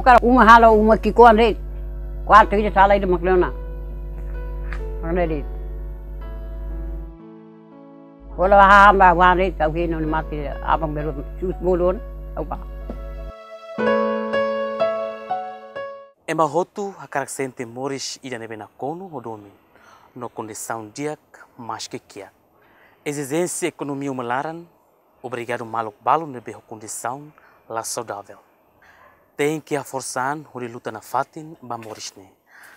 Au cara uma hala uma que com rei. Quarto ida sala ida maklona. Ana rei. Wala ha ma wa rei ka ke no mati abang beru sus bolon. Au pa. E mahotu hakarak moris ida nebe na konu hodomi no mais que kia. Exigência economia umalaran, obrigado maluk balu nebe condição la saudável. Tem que forçar o luta na fatin ba moris ne.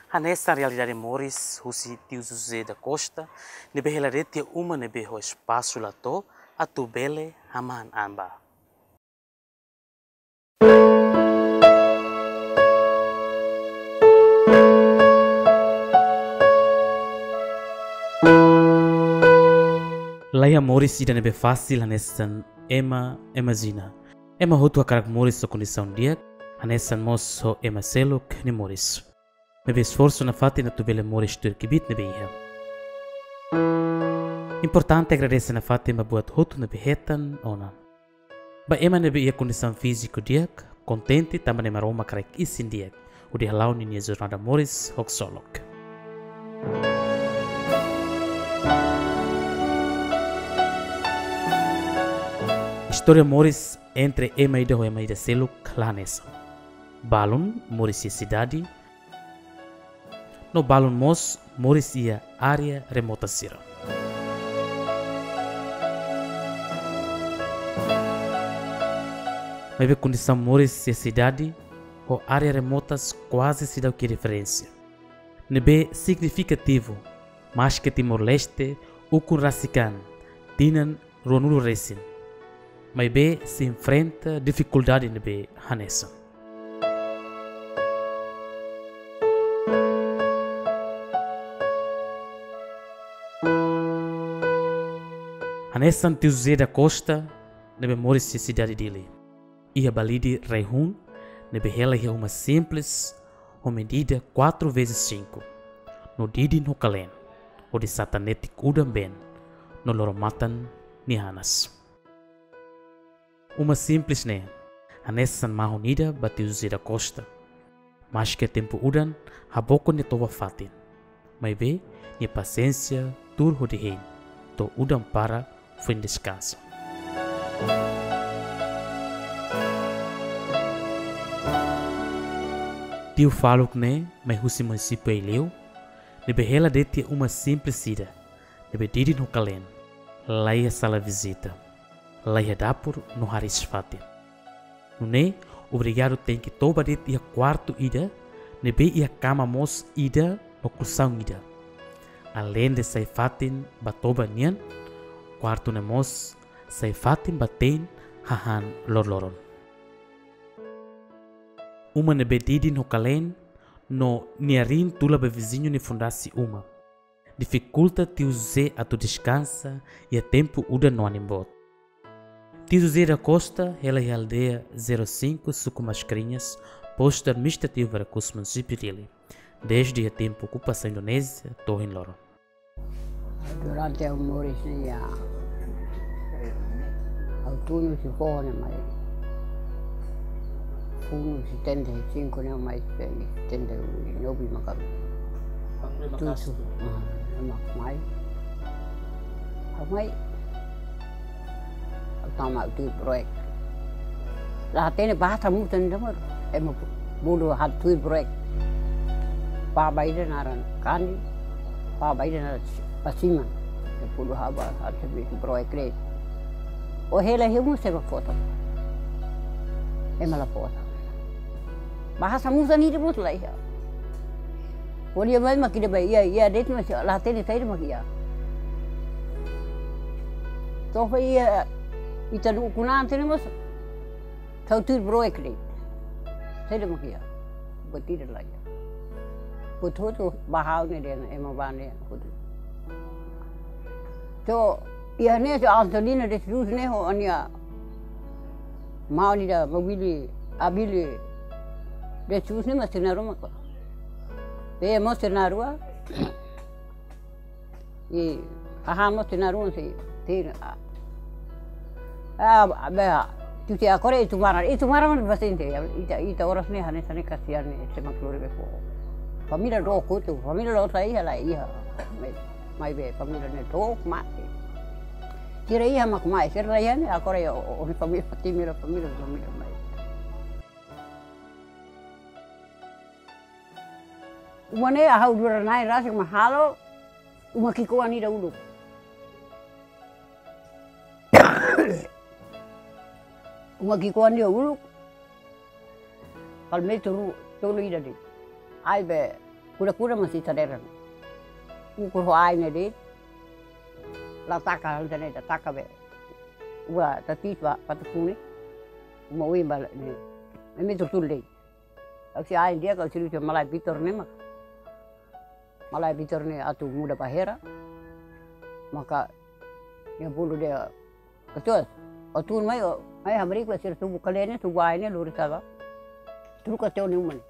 A nessa realidade moris, husi tio José da Costa, nebe helarete uma nebe ho espaço lato, a tubele haman amba. Laia Morris ida nebe fácil hanessan ema imagina. Ema hotu akarak Morris so condição dia, Anessa mosso Moso e Maseluk Morris. moris. Me bi sforzo nafatti na tu vele moris tyrki bit ne bihe. Importante agradece nafatti ma buat hotu ne bihetan ona. Ba ema ne bi ia condição físico diak, kontenti também maroma karek isin diak, u halau ni jornada moris hok solok. Historia moris entre ema e ho ema e seluk laneso. Balon e cidade. No Balon Mos Morris ia área remota Sira. Mas a condição e cidade ou área remotas quase se dá que referência. Nebe significativo, mas que Timor-Leste, Ukun Rassikan, Tinan Ronulo Racing mas se enfrenta dificuldade de B Hanessa José da Costa nebe moris se cidade dele. E a balide Reihun nebe ela é uma simples uma medida 4 vezes 5. No didi no calen, o de satanete kudam ben, no loromatan ni hanas. Uma simples né. A nessa mahonida bateu da costa. Mas que tempo udan, a boca ne tova fatin. Mas vê, minha paciência, turro de rei. To udan para, foi descanso. Tio falo que né, mas o município é leu, de behela de ter uma simples cida, de bediri no calen, lá é sala visita laia dapur no haris fate. Nune, obrigado tem que toba dit ia quarto ida, nebe ia kama mos ida no kusang ida. Além de sai fatin batoba nian, quarto ne mos sai fatin baten hahan lorloron. Uma nebe didi no niarin tula be vizinho ne fundasi uma. Dificulta te usar a tu descansa e a tempo uda no animbot. Tizuzira Costa, ela é a aldeia 05 Sucumascrinhas, posto administrativo para o município dele, desde o tempo ocupação indonésia, Torre Loro. durante umuri sini ya au tunu si kone mai. Funu si tende cinco ne mai spengi tende nobi makam tusu mak mai. Au mai. Au tama tu proyek lah tene bahasa e mungkin demar em bulu hat tu proyek pa bai denaran kani pa bai denaran pasiman de pulu haba al se bikin proe kreis. O hele hiu se ma fota. E mala fota. Bahasa musa ni de ribut la ya. Kalau ma ma kide ba baik, ya, ya, dia tu masih lah tadi saya dia makin ya. Toh iya, itu ukuran tu ni mas, tahu tu proyek ni, saya dia makin ya, betul dia lah ya. Betul tu bahau ni dia, emang bani aku tu. So, ianya seazdali na desus ne ho anya. Maulida, mabili, abili. Desus ne masinaru mako. Be masinarua. Ye, aha masinaru se tir. Ah, be tuti akore itu mana? Itu mana mana basin te. Ita ita orang ne hane sane kasihan ne semak lori be ko. Famila doko tu, famila doko saya lah iya. mai ve famila ne to ma e. tira ia mak e, mai ser la yan akora yo on famila timira famila famila mai Wane a hau dura nai rasa mahalo umakiko ani da ulu. umakiko ani da ulu. Kalme turu tolu ida di. Ai be kura kura masih taderan ukur hoainga di la taka hanga ne taka be ua tativa patukuni ma ui bala ne me me turtul de au si ai dia kau siru ke malai pitor ne mak malai pitor ne atu muda pahera. Maka ya bulu dia ketua otun mai mai hamri ko sir tubu kalene tubu aine lur sawa turu ka teu ne umane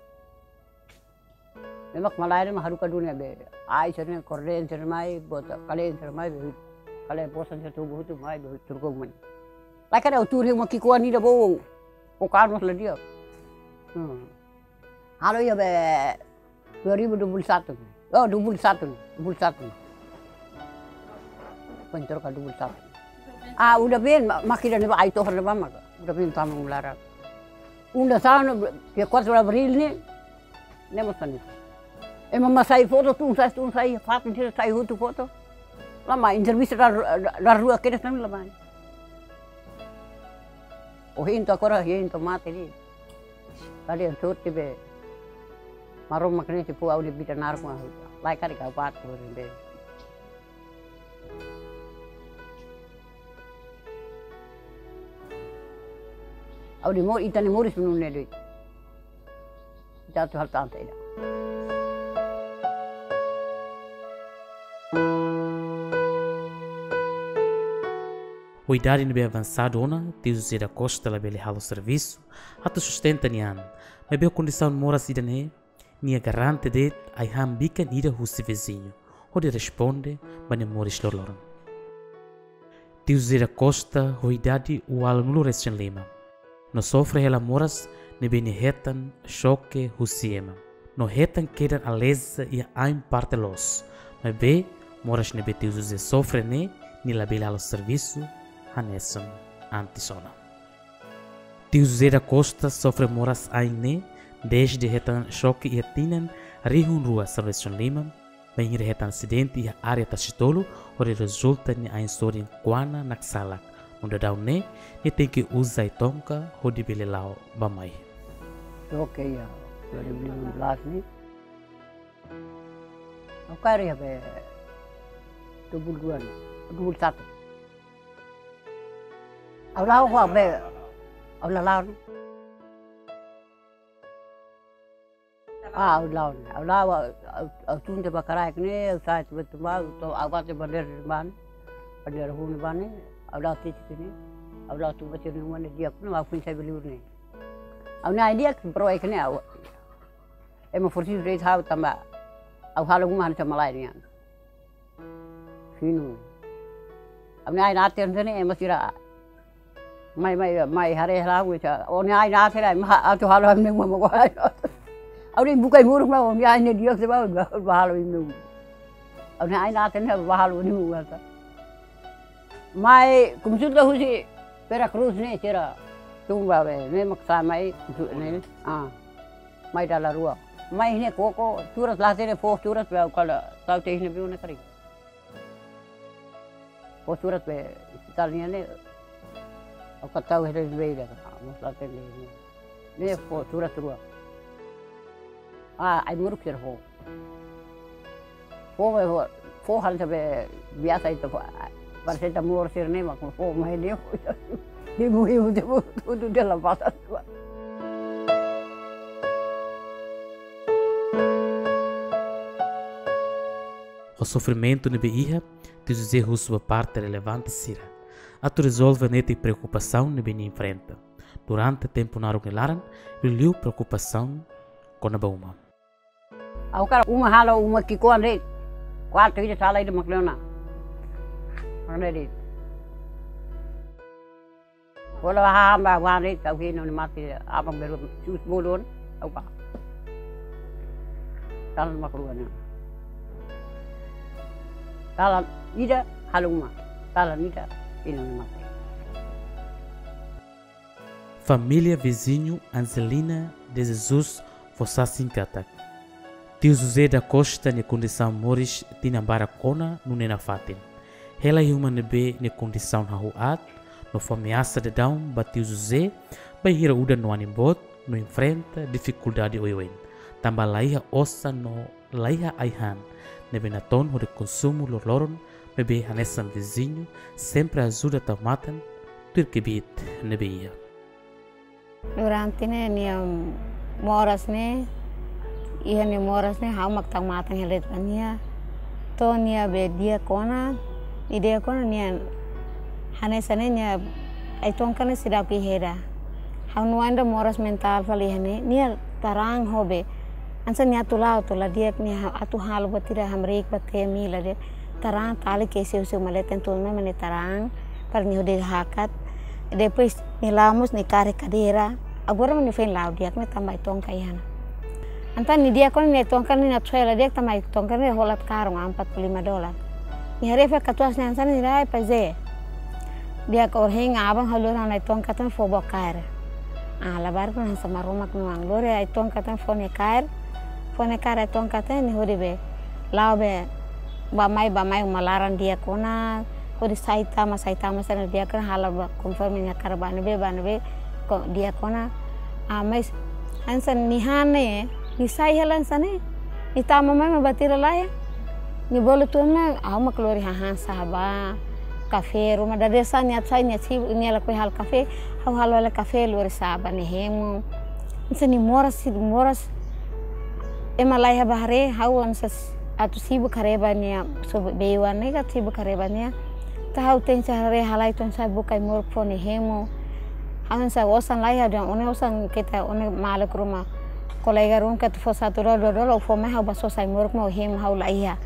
memak malai ne haruka dunia be ai sarne korre en sarne mai bota kale en sarne mai be kale posan sarne tubuh tu mai be turko mun laka da utur he maki kuani dua bo o kar mas la dia halo ya be 2021 oh 2021 2021 pentor ka 2021 ah udah ben makira ne ai tohar ne mama udah ben tamung Unda sana, ya kuat sudah beril nih, nemu sana. E mamma sai foto tu sai tu sai fat ni sai hutu foto. Lama entrevista da da rua estão lá mais. O hinto agora hinto mate ni. Kali yang tuh tibe. Marom makne si pu au lebih tenar ku. Lai kari ka pat ku rinde. Au di mor itani moris menun ne doi. Jatuh hal tante ida. O idade não é avançado ona, tio José da Costa lá bele halo serviço, ato sustenta nian, mas bem condição mora sidane, nia garante de ai ham bica nida husi vizinho, onde responde, bane moris lorloran. Tio José da Costa, o idade o almulo recém lima. No sofre ela moras, ne bene hetan, choque husiema. No hetan quedan aleza e a parte los, mas be moras ne be tio José sofre ne, ni la bele serviço, Hanesson Antisona. Tio da Costa sofre moras aine desde retan choque e tinen rihun rua Salvação Lima, bem retan acidente e a área tachitolo, onde resulta ni a em Kwana Naksalak, onde dá ne e tem que usar tonka au lau hua be au la lau au lau au lau au tun de bakarai kne au sai te betu ma to au va te baler man dia kne au kun sai beli urne au na dia ke proi kne au e mo forti rei ta ta ma finu Aku nggak enak terus ini emosi. Mai mai mai hare la wi cha. O ni ai na ter ai ma au tu halu ni mo mo. Au ni bukai muruk ma o ni ai ni dia se ba ba halu ni. Au ni ai na ter ni ba halu ni mo ta. Mai kumsut ka husi Veracruz ni cera. tumba be me maksa mai ne ah mai dala rua mai ne koko turas la tene fo turas be kala tau te ne biu ne kari fo turas be tal o le fo rua ah ai muruk ser fo fo be fo hal be biasa itu Parece que mur ser ne mak fo mai ne Di muhimu tu tudo dalam bahasa tua. O sofrimento ne beia, que José sua parte relevante sira. A tu resolve nete preocupação ne bem enfrenta. Durante tempo na Rugelaran, ele preocupação com a bauma. Aku kan uma halo uma kikuan deh. Kuat tu salah itu maklumna. Mana deh. Wala hahamba wane tau hino ni mati abang beru sus bulun au pa. Talan makruan. Talan ida haluma. Talan ida Família vizinho Angelina de Jesus Fossassin Katak. Tio José da Costa ne condição Moris tinambara kona no nena fatin. Ela e uma nebe ne condição hahuat no foi ameaça de down bateu José vai hira uda no animbot no enfrenta dificuldade oiwen. Tambah laiha ossa no laiha aihan nebe na ton de consumo lorloron bebe hanesan vizinho sempre ajuda tamatan turkibit nebe ia. Durante ne nia moras ne iha ni moras ne hau mak tang matang helet nia. To nia be dia kona i dia kona nia hane sane nia ai tong kana sida pi hera. Hau nuanda moras mental fali hane nia tarang hobe. Ansa nia tulau tula dia nia atu halu batira hamrik batte mila dia tarang tali kese usu maleten tulme mane tarang par de hakat. Depois ni lamos ni kare cadeira agora me fen lau dia me tambah tong kayana anta ni dia kon ni tong kan ni na tsuela dia tambah tong kan ni holat karung 45 dolar. Ni hari fe katuas ni ansan ni rai paze dia ko heng abang halur na tong katan fo bokar ah labar kon sama rumah nuang. Lore ai tong katan fo ne kair. Fo ne tong katan ni hori be lau be bamai bamai malaran dia kona. Kodi saita ma saita ma sana dia kona hala confirm nya karbana be bana be ko dia kona. Ah, Amai ansan nihane nisai halan sane tama mai ma batira lai ni bolu tuanna au maklori ha ha sahaba kafe rumah dari sana ni saya ni si ini ala hal kafe hal hal ala kafe luar sahaba nih hemu. Ini moras moras emalai bahare hawan sas atu sibu kareba ni so beiwan ni ka sibu kareba ni tahau ten sahare halai ton sa bukai mor fone hemo. Hasan sa osan lai ada one osan kita one malik rumah kolega rum kat fo satu ro ro ro fo mai hau baso sai moruk mau hem hau lai ya.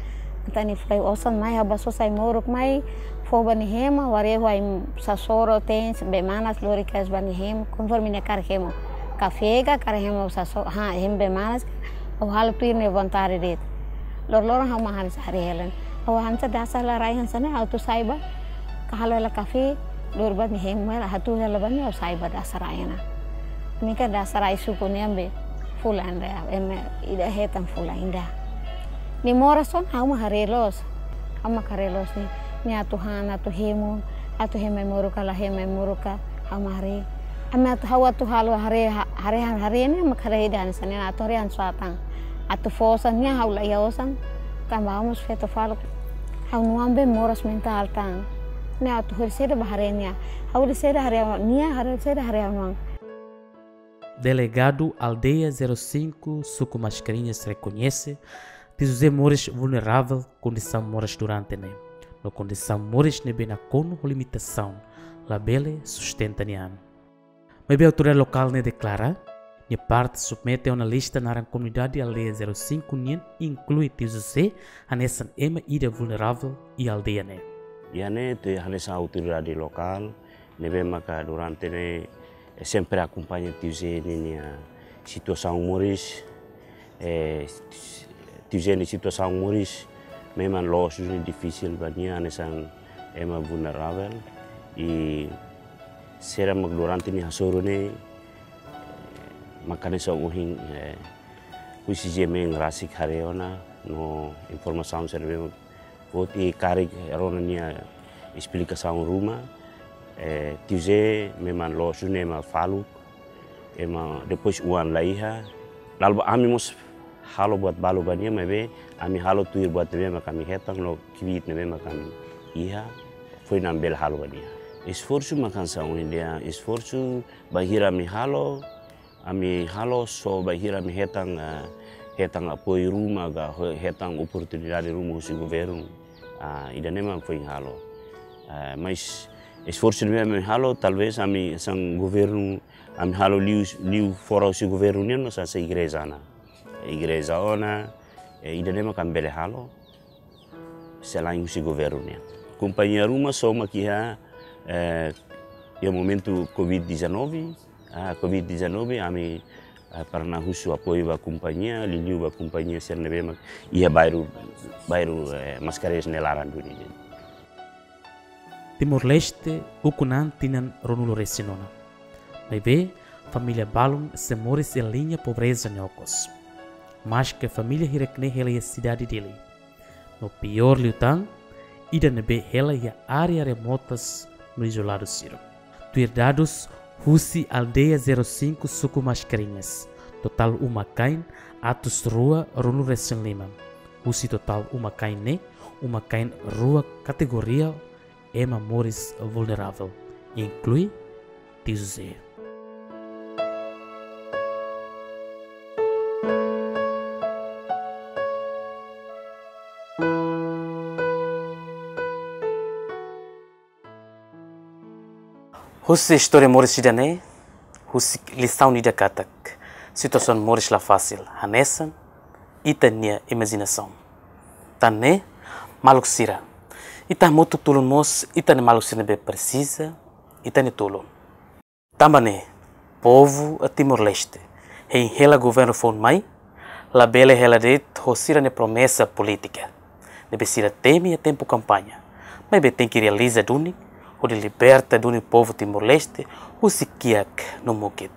Tani fai osan mai hau baso sai moruk mai fo bani hema ware huai sasoro ten be manas lori kas bani hem conforme ne kar hemo. Kar hemo saso ha hem be manas au hal pir ne vontare det lor lor hau mahal sare helen. Au hansa dasa la rai hansa ne auto saiba. Kahalo la kafe lor ba ni hem mala hatu la bani au saiba dasa rayana ni ka dasa rai suku ni ambe fula anda em ida hetan fula inda. Ni morason hau maharelos hau makarelos ni ni atu hemu atu hemai muruka la hemai muruka hau mahare ame atu hau atu halu hare hare hare ni makare dan sanen atu hare an suatang atu fosan ni hau la yaosan tambahamos feto falo hau nuambe moras mental tang ne atu hore baharenya hau de seda hare nia hare seda hare nuang Delegado Aldeia 05 Suco Mascarinhas reconhece. José Mores vulnerável condição Mores durante né. No condição Mores ne bem com limitação, labele sustenta nian. Mas a autoridade local ne declara Minha parte submete a uma lista na comunidade aldeia 05 Nien inclui José, a nessa ema ida vulnerável e aldeia né. Iane te hanesa autoridade local, neve maka durante ne sempre acompanha Zé na situação Moris, eh, Zé na situação Moris, memang los ini difícil bagi hanesa ema vulnerável e será mak durante ni hasoro makanya sa uhing eh, kuisi jeme ngrasik hareona no informação serve voti karik erona nia explicação ruma eh, tiuze memang lo sune ma falu ema depois uan laiha lalu ami mos halo buat balu bania mebe ami halo tuir buat nebe ma kami hetang lo kivit nebe ma kami iha foi nambel halo bania esforço makan sa dia esforço bahira mi halo ami halo so bahira mi hetang uh, hetang apoio rumah ga hetang oportunidade rumah si governo. Uh, ida nema foi halo. Uh, mas esforço mi mi halo talvez ami sang governo ami halo liu liu fora si governo ni sa sa igreja na. Igreja ona e ida nema kambele halo selain si governo ni companhia rumah so makia eh, ia momento Covid-19, ah, Covid-19 ami ah, pernah husu apoio a companhia, liliu a companhia ser nebe ia bairro bairro eh, mascares nelaran dunia. Timor-Leste, ukunan tinan ronulo resinona. Bebê, família Balum se moris em linha pobreza nyokos. Mas que família hirekne hela a cidade dele. No pior liutang, ida nebe hela a área remotas no isolado Ciro. Tuirdados, Husi Aldeia 05 Suku Mascarinhas. Total uma kain, atus rua resen lima. Husi total uma kain ne, uma kain rua categoria ema moris vulnerável. Inclui Tizé. Husi história moris sidane, husi lição nida katak. Situação moris la fácil, hanesan, ita nia imaginação. Tane, maluk sira. Ita motu tulun mos, ita ne maluk sira be precisa, ita ne tulun. Tambane, povo a Timor-Leste, em hela governo fon mai, la bela hela det hosira ne promessa política. Nebe sira teme a tempo campanha, mas be tem que realiza dunik, o de liberta do povo Timor-Leste, o sikiak no mukit.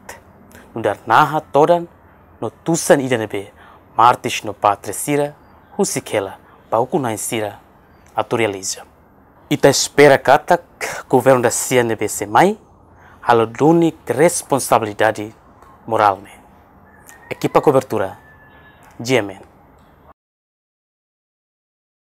No dar naha todan, no tusan ida nebe, martis no patre sira, o sikela, pauku na sira, atu realiza. Ita espera katak, governo da cia nebe semai, halo dunik responsabilidade moral. Equipa cobertura, GMN.